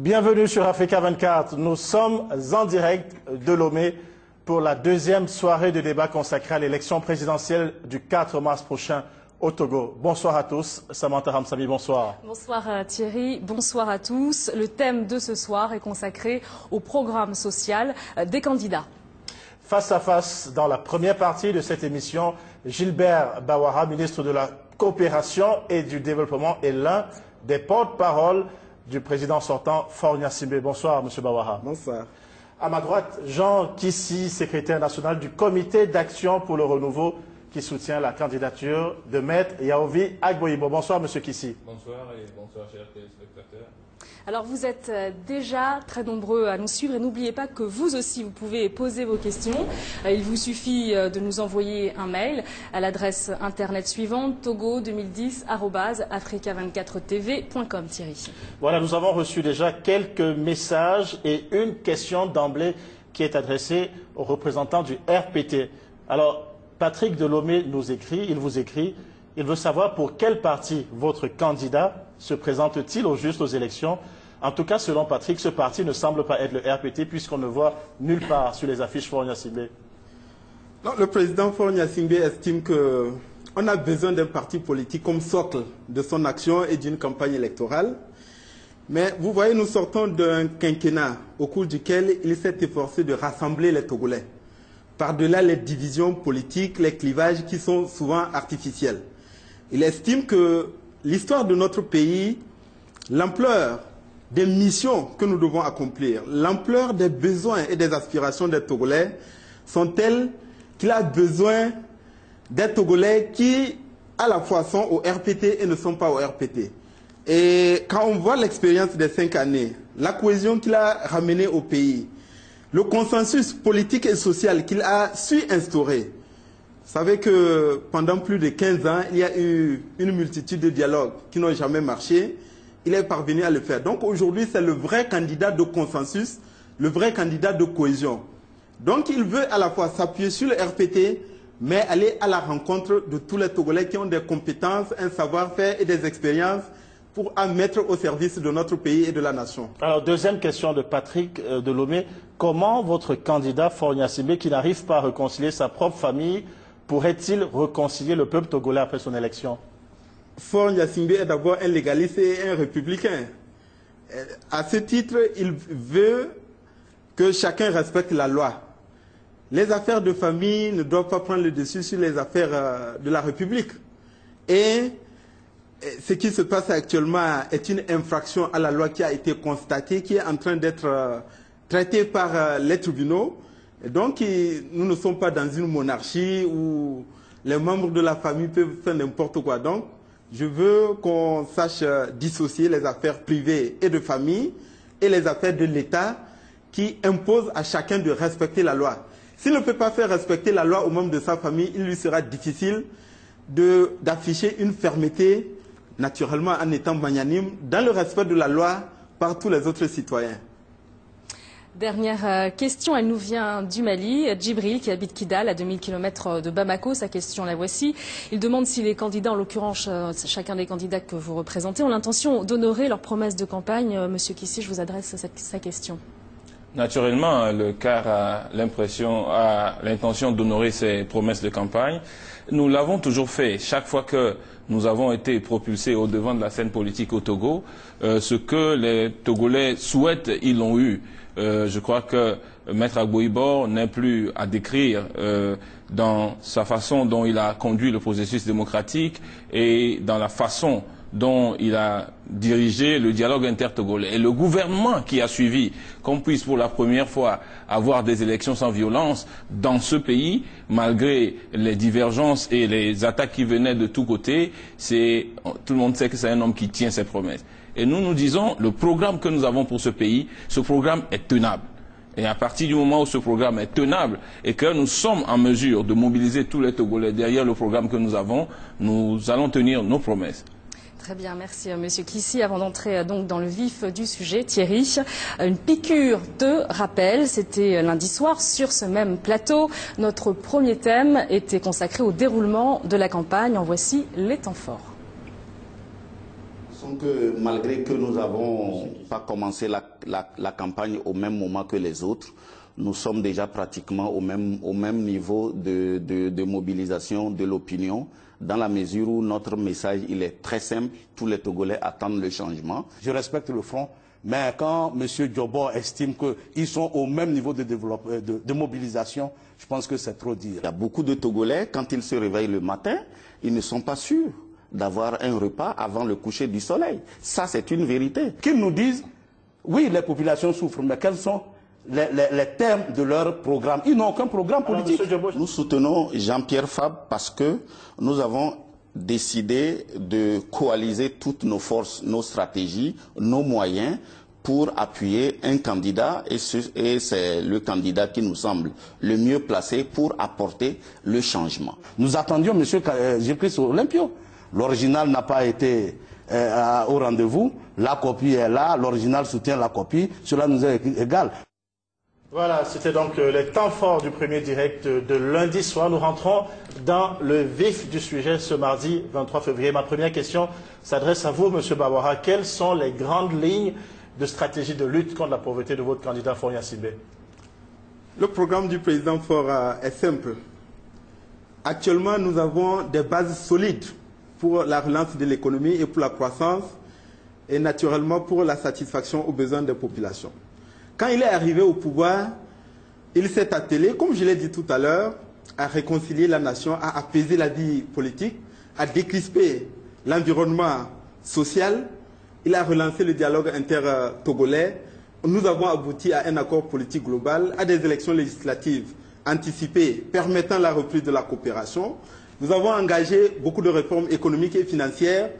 Bienvenue sur Africa 24. Nous sommes en direct de Lomé pour la deuxième soirée de débat consacrée à l'élection présidentielle du 4 mars prochain au Togo. Bonsoir à tous. Samantha Ramsami, bonsoir. Bonsoir euh, Thierry, bonsoir à tous. Le thème de ce soir est consacré au programme social euh, des candidats. Face à face, dans la première partie de cette émission, Gilbert Bawara, ministre de la Coopération et du Développement, est l'un des porte-parole du président sortant, Fornia Simbe. Bonsoir, Monsieur Bawara. Bonsoir. À ma droite, Jean Kissi, secrétaire national du Comité d'action pour le renouveau qui soutient la candidature de Maître Yaovi Agboibo. Bonsoir, Monsieur Kissi. Bonsoir et bonsoir, chers téléspectateurs. Alors vous êtes euh, déjà très nombreux à nous suivre et n'oubliez pas que vous aussi vous pouvez poser vos questions. Euh, Il vous suffit euh, de nous envoyer un mail à l'adresse internet suivante togo 2010 africa24tv.com Thierry. Voilà, nous avons reçu déjà quelques messages et une question d'emblée qui est adressée aux représentants du RPT. Alors, Patrick Delomé nous écrit, il vous écrit, il veut savoir pour quel parti votre candidat se présente-t-il au juste aux élections. En tout cas, selon Patrick, ce parti ne semble pas être le RPT puisqu'on ne voit nulle part sur les affiches Fournia Sibé. Non, le président Fornia Singbe estime que on a besoin d'un parti politique comme socle de son action et d'une campagne électorale. Mais vous voyez, nous sortons d'un quinquennat au cours duquel il s'est efforcé de rassembler les Togolais, par-delà les divisions politiques, les clivages qui sont souvent artificiels. Il estime que l'histoire de notre pays, l'ampleur des missions que nous devons accomplir, l'ampleur des besoins et des aspirations des Togolais sont telles qu'il a besoin des Togolais qui, à la fois, sont au RPT et ne sont pas au RPT. Et quand on voit l'expérience des cinq années, la cohésion qu'il a ramenée au pays, le consensus politique et social qu'il a su instaurer, vous savez que pendant plus de 15 ans, il y a eu une multitude de dialogues qui n'ont jamais marché. Il est parvenu à le faire. Donc aujourd'hui, c'est le vrai candidat de consensus, le vrai candidat de cohésion. Donc il veut à la fois s'appuyer sur le RPT, mais aller à la rencontre de tous les Togolais qui ont des compétences, un savoir-faire et des expériences pour en mettre au service de notre pays et de la nation. Alors, deuxième question de Patrick euh, Delomé. Comment votre candidat Fornia qui n'arrive pas à réconcilier sa propre famille, pourrait-il réconcilier le peuple togolais après son élection? Yassimbe est d'abord un légaliste et un républicain. Euh, À ce titre, il veut que chacun respecte la loi. Les affaires de famille ne doivent pas prendre le dessus sur les affaires euh, de la République. Et ce qui se passe actuellement est une infraction à la loi qui a été constatée, qui est en train d'être euh, traitée par euh, les tribunaux. Donc, nous ne sommes pas dans une monarchie où les membres de la famille peuvent faire n'importe quoi. Donc, je veux qu'on sache euh, dissocier les affaires privées et de famille et les affaires de l'État qui imposent à chacun de respecter la loi. S'il ne peut pas faire respecter la loi aux membres de sa famille, il lui sera difficile d'afficher une fermeté, naturellement en étant magnanime, dans le respect de la loi par tous les autres citoyens. Dernière euh, question, elle nous vient du Mali. Djibril, qui habite Kidal, à 2000 km de Bamako, sa question la voici. Il demande si les candidats, en l'occurrence euh, chacun des candidats que vous représentez, ont l'intention d'honorer leurs promesses de campagne. Euh, Monsieur Kissi, je vous adresse sa question. Naturellement, le CAR a l'impression, a l'intention d'honorer ses promesses de campagne. Nous l'avons toujours fait. Chaque fois que nous avons été propulsés au devant de la scène politique au Togo, euh, ce que les Togolais souhaitent, ils l'ont eu. Euh, je crois que Maître Agboibor n'est plus à décrire euh, dans sa façon dont il a conduit le processus démocratique et dans la façon dont il a dirigé le dialogue intertogolais. Et le gouvernement qui a suivi, qu'on puisse pour la première fois avoir des élections sans violence dans ce pays, malgré les divergences et les attaques qui venaient de tous côtés, tout le monde sait que c'est un homme qui tient ses promesses. Et nous nous disons, le programme que nous avons pour ce pays, ce programme est tenable. Et à partir du moment où ce programme est tenable et que nous sommes en mesure de mobiliser tous les Togolais derrière le programme que nous avons, nous allons tenir nos promesses. Très bien, merci euh, Monsieur Kissi. Avant d'entrer euh, donc dans le vif du sujet, Thierry, euh, une piqûre de rappel. C'était lundi soir sur ce même plateau. Notre premier thème était consacré au déroulement de la campagne. En voici les temps forts. Que malgré que nous n'avons pas commencé la, campagne au même moment que les autres, nous sommes déjà pratiquement au même, au même niveau de, de, de mobilisation de l'opinion, dans la mesure où notre message il est très simple, tous les Togolais attendent le changement. Je respecte le front, mais quand M. Diobo estime qu'ils sont au même niveau de, euh, de, de mobilisation, je pense que c'est trop dire. Il y a beaucoup de Togolais, quand ils se réveillent le matin, ils ne sont pas sûrs d'avoir un repas avant le coucher du soleil. Ça, c'est une vérité. Qu'ils nous disent, oui, les populations souffrent, mais quels sont les, termes de leur programme Ils n'ont aucun programme politique. nous soutenons Jean-Pierre Fab parce que nous avons décidé de coaliser toutes nos forces, nos stratégies, nos moyens pour appuyer un candidat et, c'est le candidat qui nous semble le mieux placé pour apporter le changement. Nous attendions M. Jésus-Christ Olympio. L'original n'a pas été euh, au rendez-vous, la copie est là, l'original soutient la copie, cela nous est égal. Voilà, c'était donc euh, les temps forts du premier direct de lundi soir. Nous rentrons dans le vif du sujet ce mardi 23 février. Ma première question s'adresse à vous, M. Bawara. Quelles sont les grandes lignes de stratégie de lutte contre la pauvreté de votre candidat Foria Sibé Le programme du président Fora est simple. Actuellement, nous avons des bases solides pour la relance de l'économie et pour la croissance et naturellement pour la satisfaction aux besoins des populations. Quand il est arrivé au pouvoir, il s'est attelé, comme je l'ai dit tout à l'heure, à réconcilier la nation, à apaiser la vie politique, à décrisper l'environnement social. Il a relancé le dialogue inter-togolais. Nous avons abouti à un accord politique global, à des élections législatives anticipées permettant la reprise de la coopération. Nous avons engagé beaucoup de réformes économiques et financières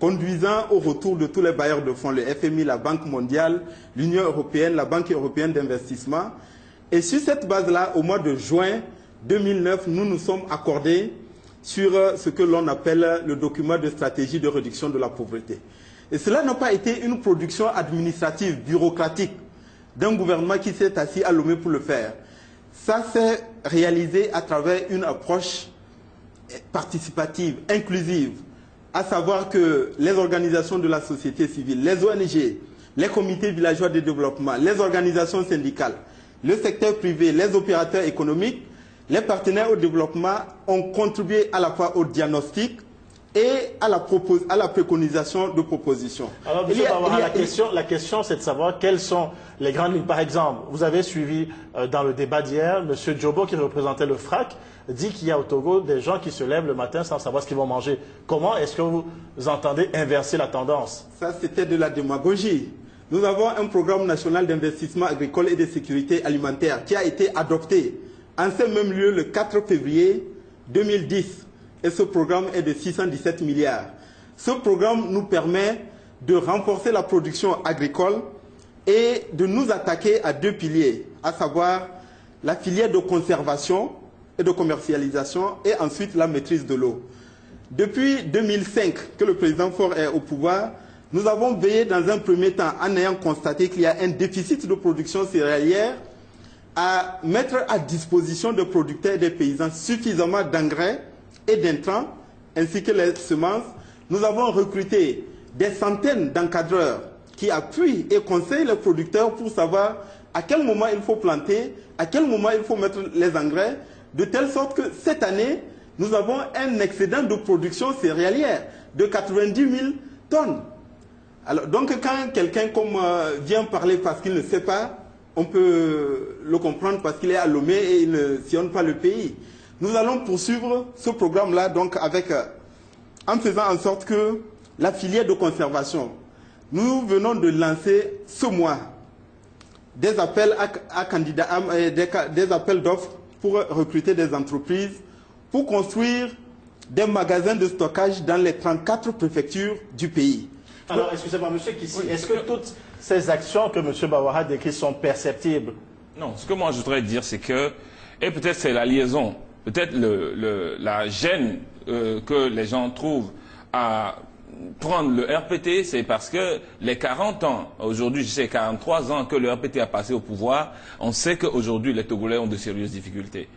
conduisant au retour de tous les bailleurs de fonds, le FMI, la Banque mondiale, l'Union européenne, la Banque européenne d'investissement. Et sur cette base-là, au mois de juin 2009, nous nous sommes accordés sur ce que l'on appelle le document de stratégie de réduction de la pauvreté. Et cela n'a pas été une production administrative, bureaucratique, d'un gouvernement qui s'est assis à Lomé pour le faire. Ça s'est réalisé à travers une approche participative, inclusive, à savoir que les organisations de la société civile, les ONG, les comités villageois de développement, les organisations syndicales, le secteur privé, les opérateurs économiques, les partenaires au développement ont contribué à la fois au diagnostic et à la, à la préconisation de propositions. Alors, M. la, question, la question c'est de savoir quelles sont les grandes lignes. Par exemple, vous avez suivi euh, dans le débat d'hier, M. Djobo, qui représentait le FRAC, dit qu'il y a au Togo des gens qui se lèvent le matin sans savoir ce qu'ils vont manger. Comment est-ce que vous entendez inverser la tendance? Ça, c'était de la démagogie. Nous avons un programme national d'investissement agricole et de sécurité alimentaire qui a été adopté en ce même lieu le 4 février 2010. Et ce programme est de 617 milliards. Ce programme nous permet de renforcer la production agricole et de nous attaquer à deux piliers, à savoir la filière de conservation et de commercialisation et ensuite la maîtrise de l'eau. Depuis 2005 que le président Faure est au pouvoir, nous avons veillé dans un premier temps, en ayant constaté qu'il y a un déficit de production céréalière, à mettre à disposition des producteurs et des paysans suffisamment d'engrais et d'intrants, ainsi que les semences. Nous avons recruté des centaines d'encadreurs qui appuient et conseillent les producteurs pour savoir à quel moment il faut planter, à quel moment il faut mettre les engrais, de telle sorte que cette année, nous avons un excédent de production céréalière de 90 000 tonnes. Alors, donc quand quelqu'un comme euh, vient parler parce qu'il ne sait pas, on peut le comprendre parce qu'il est à et il ne sillonne pas le pays. Nous allons poursuivre ce programme-là donc avec, euh, en faisant en sorte que la filière de conservation, nous venons de lancer ce mois des appels à, candidats, euh, des appels d'offres pour recruter des entreprises, pour construire des magasins de stockage dans les 34 préfectures du pays. Alors, excusez-moi, monsieur Kissi, est-ce que toutes ces actions que M. Bawara décrit sont perceptibles? Non, ce que moi je voudrais dire, c'est que, et peut-être c'est la liaison, peut-être la gêne euh, que les gens trouvent à prendre le RPT, c'est parce que les 40 ans, aujourd'hui je sais 43 ans que le RPT a passé au pouvoir, on sait qu'aujourd'hui les Togolais ont de sérieuses difficultés.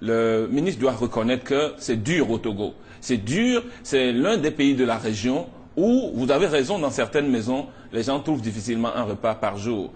Le ministre doit reconnaître que c'est dur au Togo. C'est dur, c'est l'un des pays de la région où, vous avez raison, dans certaines maisons, les gens trouvent difficilement un repas par jour.